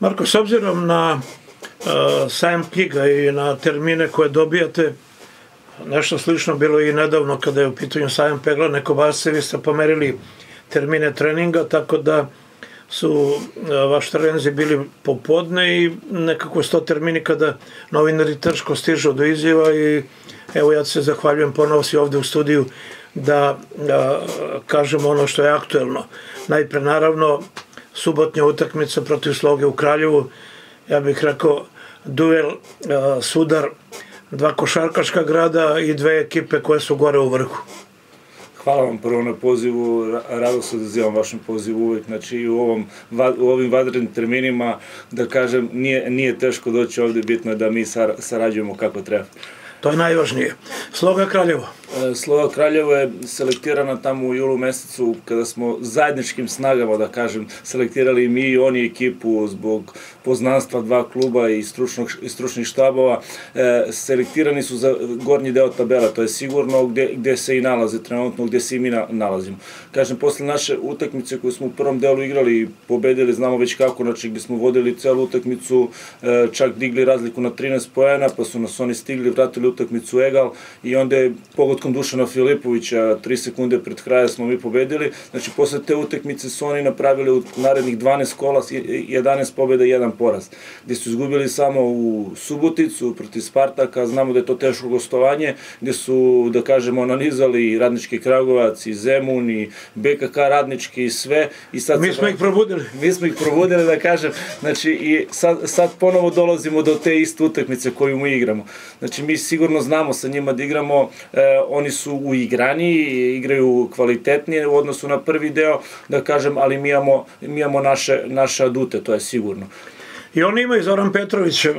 Marko, s obzirom na uh, sajam knjiga i na termine koje dobijate, nešto slično bilo i nedavno kada je u pitanju sajam pegla, neko base, vi ste pomerili termine treninga, tako da su uh, vaš treninzi bili popodne i nekako sto termini kada novinari teško stižu do izjeva i evo ja se zahvaljujem ponovo si ovde u studiju da, da kažemo ono što je aktuelno. Najpre naravno subotnja utakmica protiv Sloge u Kraljevu, ja bih rekao duel, sudar, dva košarkaška grada i dve ekipe koje su gore u vrhu. Hvala vam prvo na pozivu, rado se odazivam vašem pozivu uvek, znači u, ovom, u ovim vadrednim terminima, da kažem, nije, nije teško doći ovde, bitno je da mi sarađujemo kako treba. To je najvažnije. Sloga Kraljevo. E, Sloga Kraljevo je selektirana tamo u julu mesecu kada smo zajedničkim snagama, da kažem, selektirali mi i oni ekipu zbog poznanstva dva kluba i, stručnog, i stručnih štabova. E, selektirani su za gornji deo tabela, to je sigurno gde, gde se i nalaze trenutno, gde se i mi nalazimo. Kažem, posle naše utakmice koju smo u prvom delu igrali i pobedili, znamo već kako, znači gde smo vodili celu utakmicu, e, čak digli razliku na 13 poena, pa su nas oni stigli, vratili utakmicu egal i onda je pogodkom Dušana Filipovića 3 sekunde pred kraja smo mi pobedili. Znači, posle te utakmice su oni napravili u narednih 12 kola 11 pobjeda i 1 poraz. Gde su izgubili samo u Suboticu protiv Spartaka, znamo da je to teško gostovanje, gde su, da kažemo, analizali Radnički Kragovac i Zemun i BKK Radnički i sve. I sad mi smo ih probudili. Mi smo ih probudili, da kažem. Znači, i sad, sad ponovo dolazimo do te iste utakmice koju mi igramo. Znači, mi sigurno znamo sa njima da igramo, e, oni su u igrani, igraju kvalitetnije u odnosu na prvi deo, da kažem, ali mi imamo, mi imamo naše, naše adute, to je sigurno. I oni imaju Zoran Petrović, uh,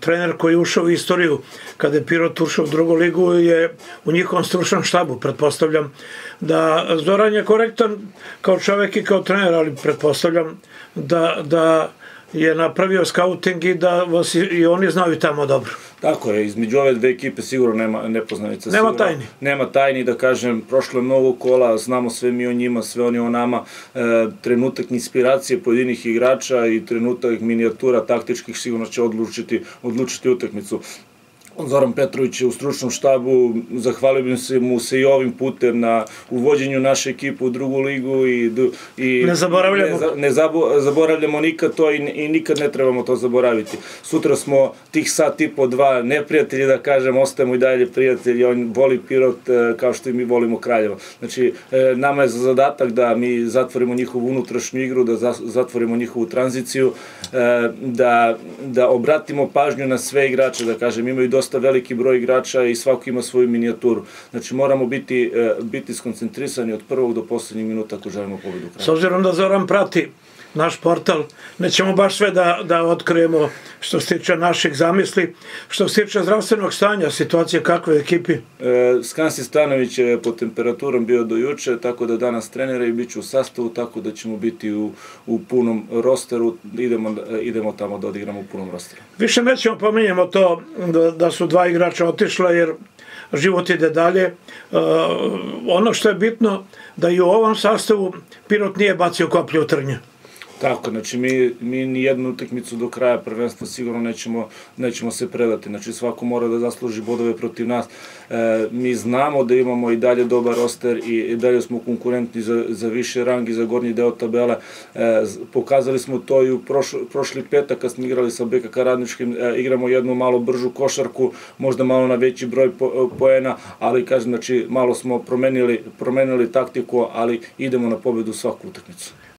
trener koji je ušao u istoriju kada je Pirot ušao u drugu ligu je u njihovom stručnom štabu, pretpostavljam da Zoran je korektan kao čovek i kao trener, ali pretpostavljam da, da je napravio scouting i da vas i, i oni znaju tamo dobro. Tako je, između ove dve ekipe sigurno nema nepoznanica. Nema sigurno, tajni. Nema tajni, da kažem, prošlo je mnogo kola, znamo sve mi o njima, sve oni o nama, e, trenutak inspiracije pojedinih igrača i trenutak minijatura taktičkih sigurno će odlučiti, odlučiti utakmicu. Zoran Petrović je u stručnom štabu, zahvalio bih se mu se i ovim putem na uvođenju naše ekipe u drugu ligu i, i ne zaboravljamo, ne, ne zabo, zaboravljamo nikad to i, i nikad ne trebamo to zaboraviti. Sutra smo tih sat i po dva neprijatelji, da kažem, ostajemo i dalje prijatelji, on voli Pirot e, kao što i mi volimo Kraljevo. Znači, e, nama je za zadatak da mi zatvorimo njihovu unutrašnju igru, da zatvorimo njihovu tranziciju, e, da, da obratimo pažnju na sve igrače, da kažem, imaju dosta dosta veliki broj igrača i svako ima svoju minijaturu. Znači moramo biti, e, biti skoncentrisani od prvog do poslednjeg minuta ako želimo pobedu. S obzirom da Zoran prati naš portal. Nećemo baš sve da, da otkrijemo što se tiče naših zamisli. Što se tiče zdravstvenog stanja, situacije kakve ekipi? E, Skansi Stanović je po temperaturom bio do juče, tako da danas trenira i bit će u sastavu, tako da ćemo biti u, u punom rosteru. Idemo, idemo tamo da odigramo u punom rosteru. Više nećemo pominjamo to da, da su dva igrača otišla, jer život ide dalje. Uh, ono što je bitno da i u ovom sastavu Pirot nije bacio koplje u trnje. Tako, znači mi, mi ni jednu utakmicu do kraja prvenstva sigurno nećemo, nećemo se predati. Znači svako mora da zasluži bodove protiv nas. E, mi znamo da imamo i dalje dobar roster i, i dalje smo konkurentni za, za više rang i za gornji deo tabele. E, pokazali smo to i u prošli, prošli petak kad smo igrali sa BKK Radničkim, e, igramo jednu malo bržu košarku, možda malo na veći broj po, poena, ali kažem, znači malo smo promenili, promenili taktiku, ali idemo na pobedu svaku utakmicu.